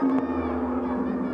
やめて!